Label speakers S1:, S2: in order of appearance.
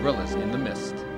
S1: Gorillas in the Mist.